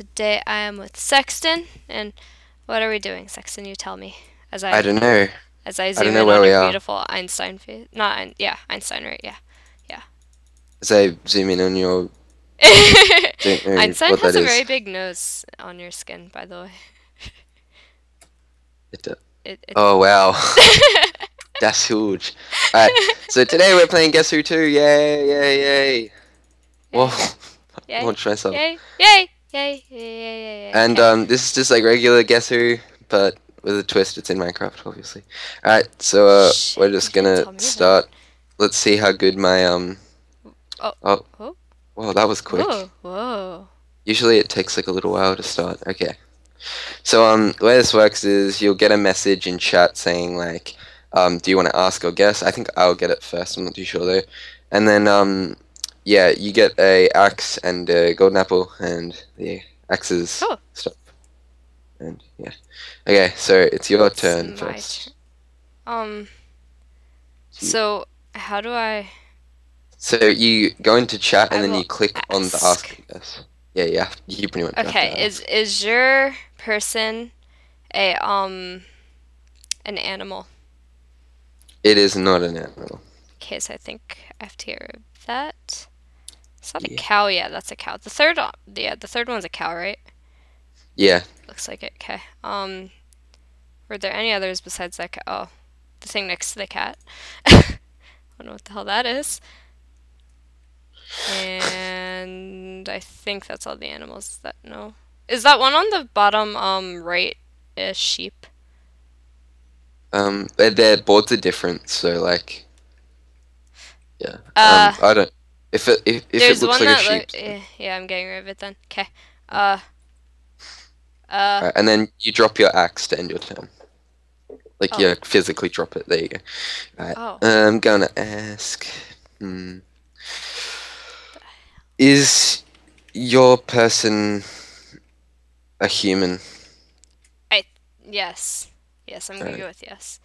Today I am with Sexton. And what are we doing, Sexton? You tell me. As I, I don't know. As I zoom don't know in where on we your are. beautiful Einstein face. Not Ein- yeah, Einstein, right? Yeah. yeah. As I zoom in on your, Einstein has a is. very big nose on your skin, by the way. It, uh, It, it, oh wow, that's huge. Alright, so today we're playing Guess Who 2. Yay, yay, yay. Whoa, Yay. launched myself. Yay! Yay! Yay! Yay! Yay! Yay! And um, this is just like regular Guess Who, but with a twist. It's in Minecraft, obviously. Alright, so uh, Shit, we're just you didn't tell gonna start. Let's see how good my um. Oh. Oh. Oh. Well, that was quick. Whoa! Whoa! Usually it takes like a little while to start. Okay. So um the way this works is you'll get a message in chat saying like um do you want to ask or guess? I think I'll get it first, I'm not too sure though. And then um yeah, you get a axe and a golden apple and the axes Oh. stuff. And yeah. Okay, so it's your It's turn my first. turn. Um. So- how do I? So you go into chat and I then you click on the ask. ask guess. Yeah, yeah. You pretty much Okay, ask. is is your person a um an animal? it is not an animal. Okay, so I think I have to get rid of that. It's not a cow. Yeah, that's a cow. The third, yeah, the third one's a cow, right? Yeah. Looks like it. Okay. Um, were there any others besides that cow? Oh, the thing next to the cat. I don't know what the hell that is. And I think that's all the animals that no. Is that one on the bottom um right is sheep? Um, their, their boards are different, so like, yeah. Uh, um, I don't. If it if, if it looks like a sheep, eh, yeah, I'm getting rid of it then. Okay. Uh. Uh. Alright, and then you drop your axe to end your turn. Like Oh. you physically drop it. There you go. Oh. I'm gonna ask. Hmm. Is your person a human? I yes. Yes, I'm gonna Alright. go with yes.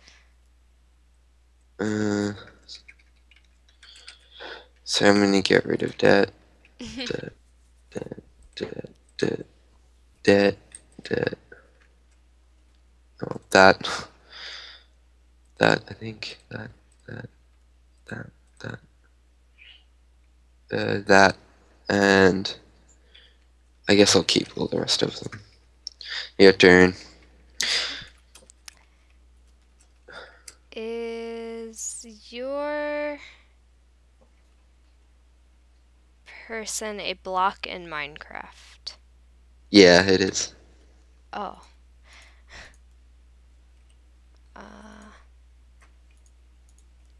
Uh, so I'm gonna get rid of that. that, that, that, that, that, that. Oh, that. That, I think. That, that, that, that. Uh, that, and I guess I'll keep all the rest of them. Your turn. Is your person a block in Minecraft? Yeah, it is. Oh. Uh,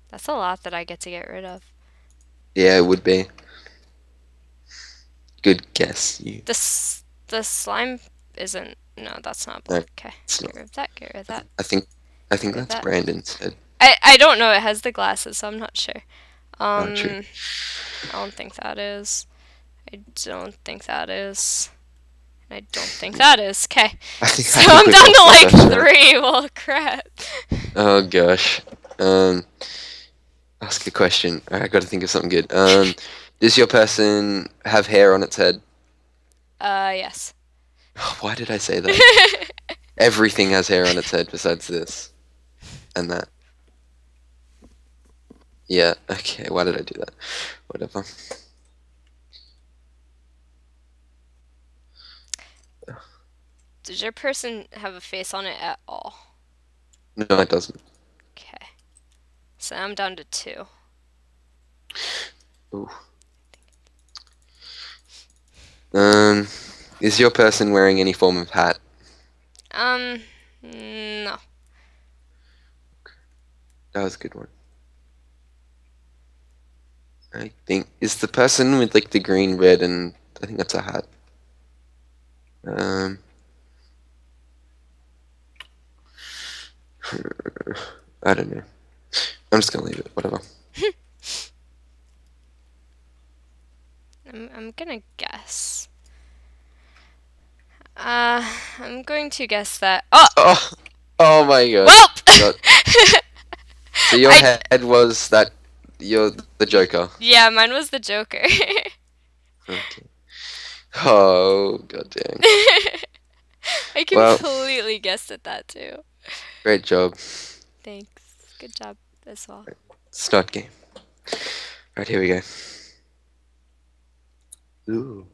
that's a lot that I get to get rid of. Yeah, it would be. Good guess. You. This the slime isn't. No, that's not No. Okay, it's get not. rid of that. Get rid of that. I think. I think that's that. Brandon said. I I don't know. It has the glasses, so I'm not sure. Um, Oh, true. I don't think that is. I don't think that is. And I don't think that is. Okay. So I I'm down to like that three. Well, crap. Oh gosh. Um. Ask a question. I got to think of something good. Um. Does your person have hair on its head? Uh, yes. Why did I say that? Everything has hair on its head besides this, and that. Yeah. Okay. Why did I do that? Whatever. Does your person have a face on it at all? No, it doesn't. Okay. So I'm down to two. Ooh. Um. Is your person wearing any form of hat? Um, no. That was a good one. I think is the person with like the green, red, and I think that's a hat. Um, I don't know. I'm just gonna leave it. Whatever. I'm, I'm gonna guess. Uh, I'm going to guess that. Oh! Oh, oh my god. Well! So your I- head was that you're the Joker. yeah, mine was the Joker. Okay. Oh, god dang. I Well- completely guessed at that too. Great job. Thanks. Good job as well. Start game. Right, here we go. Ooh.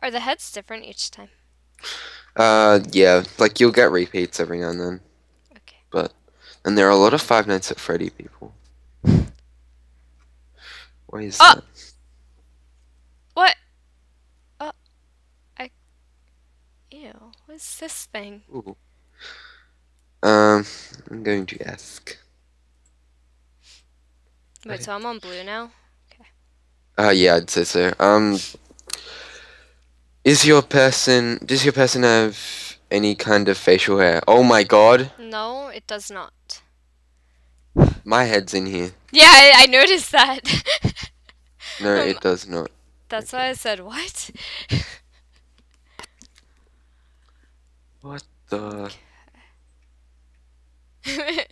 Are the heads different each time? Uh, yeah, like you'll get repeats every now and then. Okay. But, and there are a lot of Five Nights at Freddy people. Why is Ah! that? What? Oh, I. Ew. What's this thing? Ooh. Um, I'm going to ask. Wait, Okay. so I'm on blue now? Okay. Uh, yeah, I'd say so. Um, is your person, does your person have any kind of facial hair? Oh my god, No, it does not. my head's in here. Yeah, I, I noticed that. No, Um, it does not. That's why I said what? What the?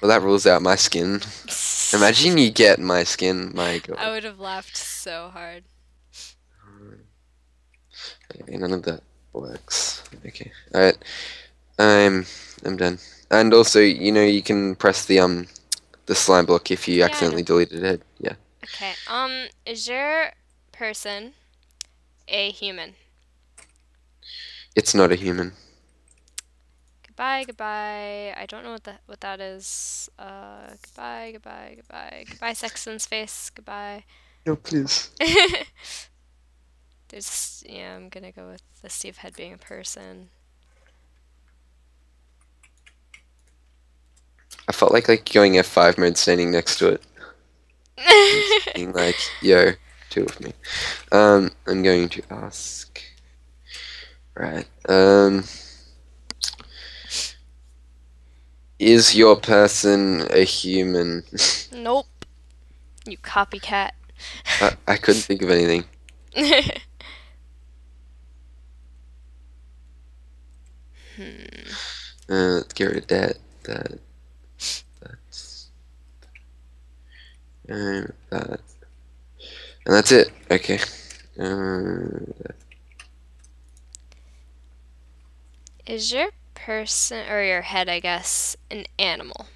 Well, that rules out my skin. Imagine you get my skin, my god. I would have laughed so hard. Okay, none of that works. Okay, alright. I'm, I'm done. And also, you know, you can press the, um, the slime block if you Yeah, accidentally deleted it. Yeah. Okay. Um, is your person a human? It's not a human. Goodbye, goodbye. I don't know what that what that is. Uh, goodbye, goodbye, goodbye. Goodbye, Sexton's face. Goodbye. No, please. There's yeah. I'm gonna go with the Steve Head being a person. I felt like like going F5 mode standing next to it. Being like, yo, two of me. Um, I'm going to ask. Right. Um. Is your person a human? nope. You copycat. I, I couldn't think of anything. hmm. Uh, let's get rid of that. That. And that. And that's it. Okay. Uh, Is your person or your head, I guess, an animal?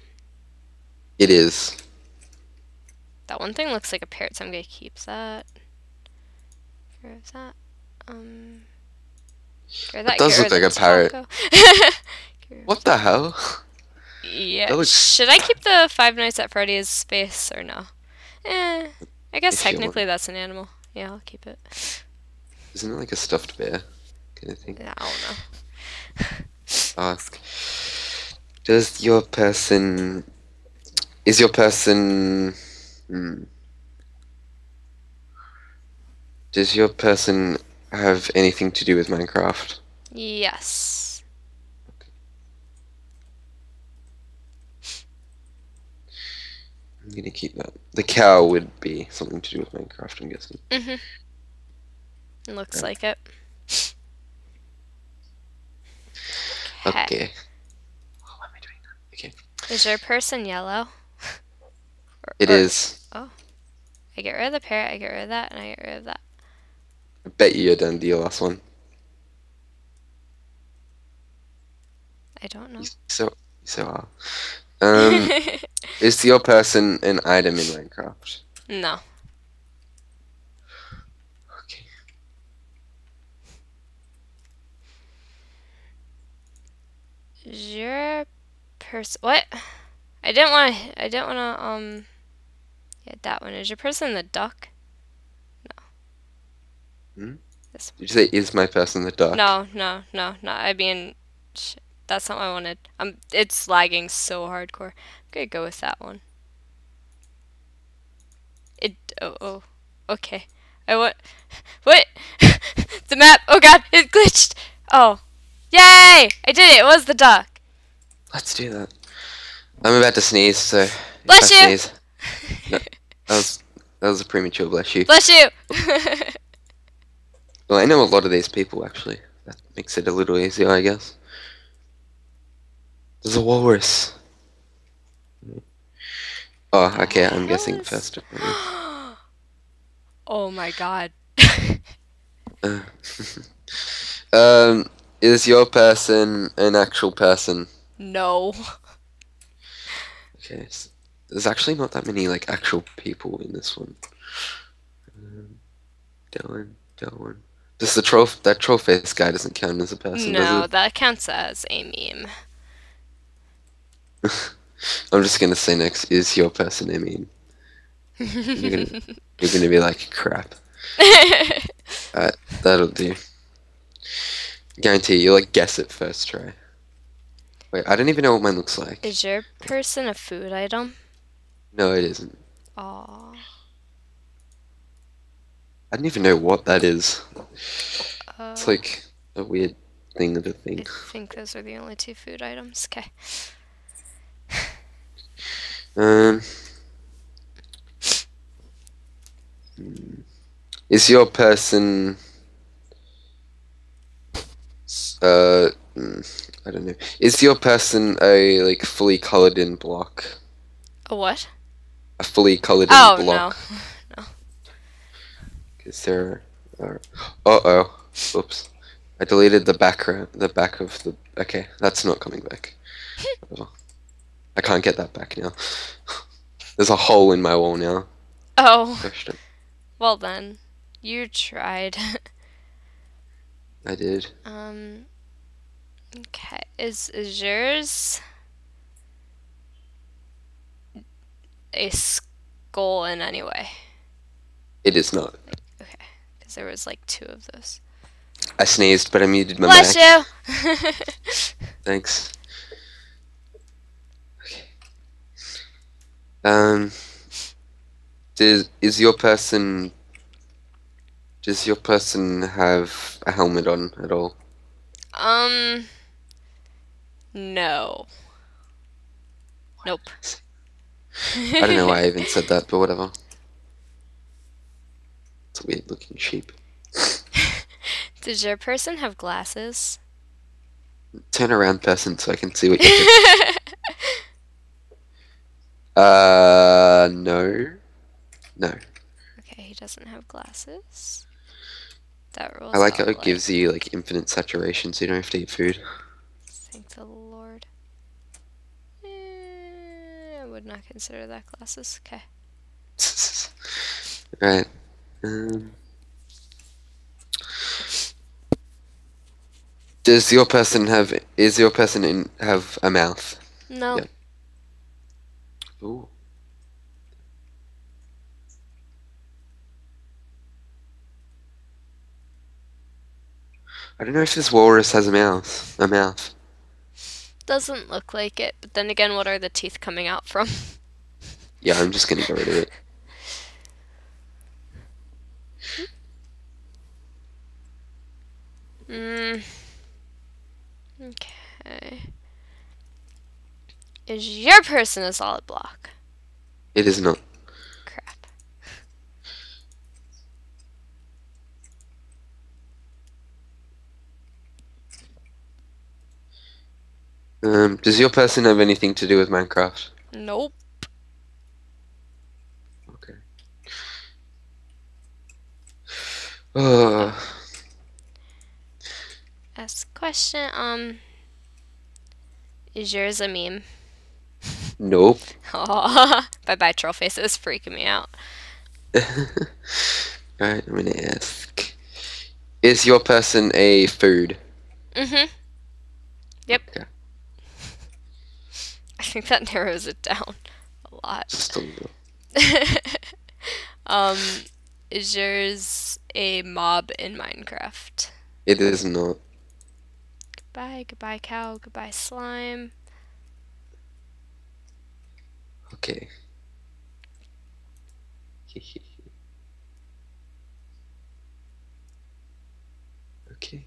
it is. That one thing looks like a parrot, so I'm gonna keep that. Rid of that. Um. Of It does look like a parrot. taco. Get rid of What the hell? Yeah. Looks- Should I keep the Five Nights at Freddy's space or no? Eh. I guess If technically that's an animal. Yeah, I'll keep it. Isn't it like a stuffed bear kind of thing? I don't know. Ask. Does your person. Is your person. Hmm. Does your person have anything to do with Minecraft? Yes. I'm gonna keep that. The cow would be something to do with Minecraft, I'm guessing. Mhm. It looks Yeah. like it. Okay. Oh, why am I doing that? Okay. Is your person yellow? It Or- is. I get rid of the parrot, I get rid of that, and I get rid of that. I bet you you're done your last one. I don't know. You so, you so are. Um, is your person an item in Minecraft? no. Okay. Is your person what? I didn't want to. I didn't want to. Um. Yeah, that one. Is your person the duck? No. Hmm? This Did you say is my person the duck? No, no, no, no. I mean, that's not what I wanted. Um, it's lagging so hardcore. I'm gonna go with that one. It. Oh, oh. Okay. I want. What? the map. Oh God! It glitched. Oh. Yay! I did it. It was the duck. Let's do that. I'm about to sneeze, so. Bless you. Sneeze, no, that was that was a premature bless you. Bless you. Well, I know a lot of these people actually. That makes it a little easier, I guess. There's a walrus. Oh, okay. I'm guessing first. oh my God. Uh, um, is your person an actual person? No. Okay, s there's actually not that many like actual people in this one. Um, Dylan, Dylan. Does the troll that troll face guy doesn't count as a person? no, that counts as a meme. I'm just gonna say next. Is your person a meme? You're gonna, you're gonna be like crap. Alright, that'll do. Guarantee you'll like guess it first try. Wait, I don't even know what mine looks like. Is your person a food item? No, it isn't. Aw. I don't even know what that is. Uh, It's like a weird thing of a thing. I think those are the only two food items. Okay. Um. hmm. Is your person? Uh, mm, I don't know. Is your person a like fully colored in block? A what? A fully colored in Oh no. block? Is there? Uh oh. Oops. I deleted the background. The back of the. Okay, that's not coming back. Oh. I can't get that back now. There's a hole in my wall now. Oh, well then. You tried. I did. um. Okay. Is is yours a skull in any way? It is not. Okay, Because there was like two of those. I sneezed, but I muted my Bless mic. you. Thanks. Um. Does is your person? Does your person have a helmet on at all? um. No. Nope. I don't know why I even said that, but whatever. It's a weird looking sheep. Does your person have glasses? Turn around, person, so I can see what you're doing. Uh, no. No. Okay, he doesn't have glasses. That rules I like how it light. gives you like infinite saturation, so you don't have to eat food. Thank the Lord. Eh, I would not consider that glasses. Okay. right. Um, does your person have? Is your person in have a mouth? No. Ooh. I don't know if this walrus has a mouth. A mouth. Doesn't look like it. But then again, what are the teeth coming out from? Yeah, I'm just gonna get rid of it. Mm. Okay. Is your person a solid block? It is not. Crap. Um, does your person have anything to do with Minecraft? Nope. Okay. Oh, Ask question. Um. Is yours a meme? Nope. Aw. bye bye, troll face. It's freaking me out. Alright, I'm gonna ask. Is your person a food? Mm-hmm. Yep. Okay. I think that narrows it down a lot. Just a little. um, is yours a mob in Minecraft? It is not. Goodbye, goodbye cow, goodbye slime. Okay. okay.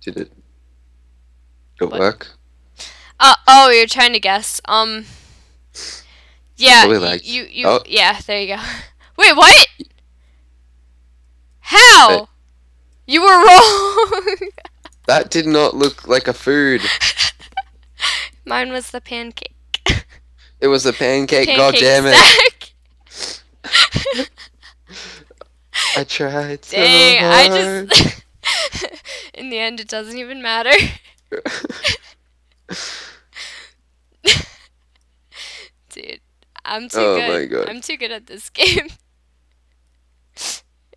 Did it? Did it work? Uh, oh, you're trying to guess. Um, yeah, like- you, you, oh. yeah, there you go. Wait, what? How? You were wrong. That did not look like a food. Mine was the pancake. It was a pancake, god damn it. I tried so Dang, hard. I just In the end it doesn't even matter. Dude, I'm too oh good. My god. I'm too good at this game.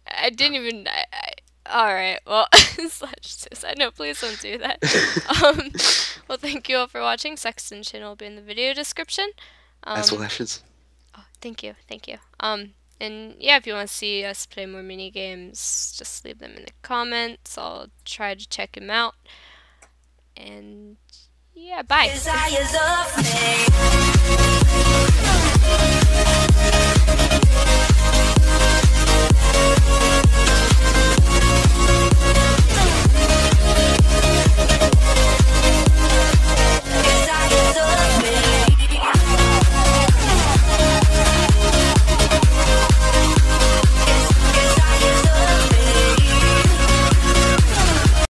I didn't even I, I, all right. Well, slash suicide. No, please don't do that. um, well, thank you all for watching. Sexton channel will be in the video description. Um, As well ashes. Oh, thank you, thank you. Um, and yeah, if you want to see us play more mini games, just leave them in the comments. I'll try to check them out. And yeah, bye. Desires of me.